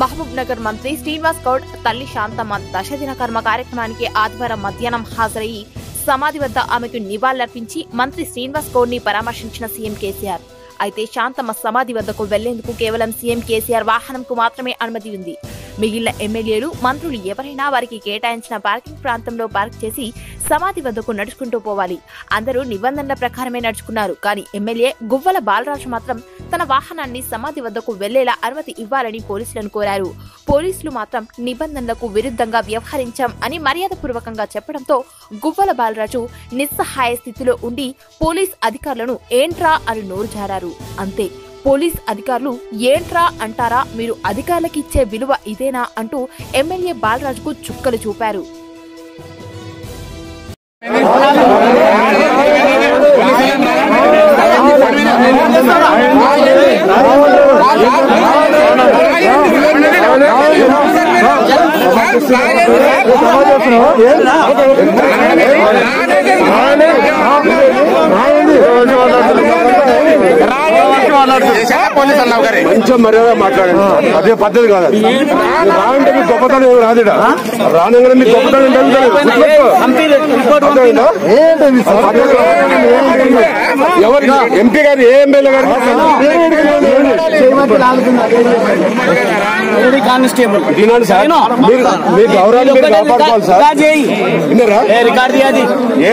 మహబూబ్ నగర్ మంత్రి శ్రీనివాస్ గౌడ్ తల్లి శాంతమ్మ దశదిన కర్మ కార్యక్రమానికి ఆదివారం మధ్యాహ్నం హాజరయ్యి సమాధి వద్ద ఆమెకు నివాళులర్పించి మంత్రి శ్రీనివాస్ గౌడ్ని పరామర్శించిన సీఎం కేసీఆర్. అయితే శాంతమ్మ సమాధి వద్దకు వెళ్ళేందుకు కేవలం సీఎం కేసీఆర్ వాహనంకు మాత్రమే అనుమతి ఉంది. మిగిలిన ఎమ్మెల్యేలు మంత్రులు ఎవరైనా వారికి కేటాయించిన పార్కింగ్ ప్రాంతంలో పార్క్ చేసి సమాధి వద్దకు నడుచుకుంటూ పోవాలి. అందరూ నిబంధనల ప్రకారమే నడుచుకున్నారు. కానీ ఎమ్మెల్యే గువ్వల బాలరాజు మాత్రం తన వాహనాన్ని సమాధి వద్దకు వెళ్ళేలా అనుమతి ఇవ్వాలని పోలీసులను కోరారు. పోలీసులు మాత్రం నిబంధనలకు విరుద్ధంగా వ్యవహరించాం అని మర్యాదపూర్వకంగా చెప్పడంతో గువ్వల బాలరాజు నిస్సహాయ స్థితిలో ఉండి పోలీస్ అధికారులను ఏంట్రా అని నోరు జారారు. అంతే. పోలీస్ అధికారులు ఏంట్రా అంటారా? మీరు అధికారులకు ఇచ్చే విలువ ఇదేనా అంటూ ఎమ్మెల్యే బాలరాజుకు చుక్కలు చూపారు. పోలీసు గారే కొంచెం మర్యాద మాట్లాడండి అదే పద్ధతి కాదు రానంటే మీకు గొప్పతనం ఏమి రాదు. రానంగానే మీకు గొప్పతనం. ఎవరు ఎంపీ గారు ఏ ఎమ్మెల్యే గారు కానిస్టేబుల్ మీరు మీ గౌరవాన్ని మీరు కాపాడుకోవాలి సార్ విన్నారా రికార్డు అది ఏ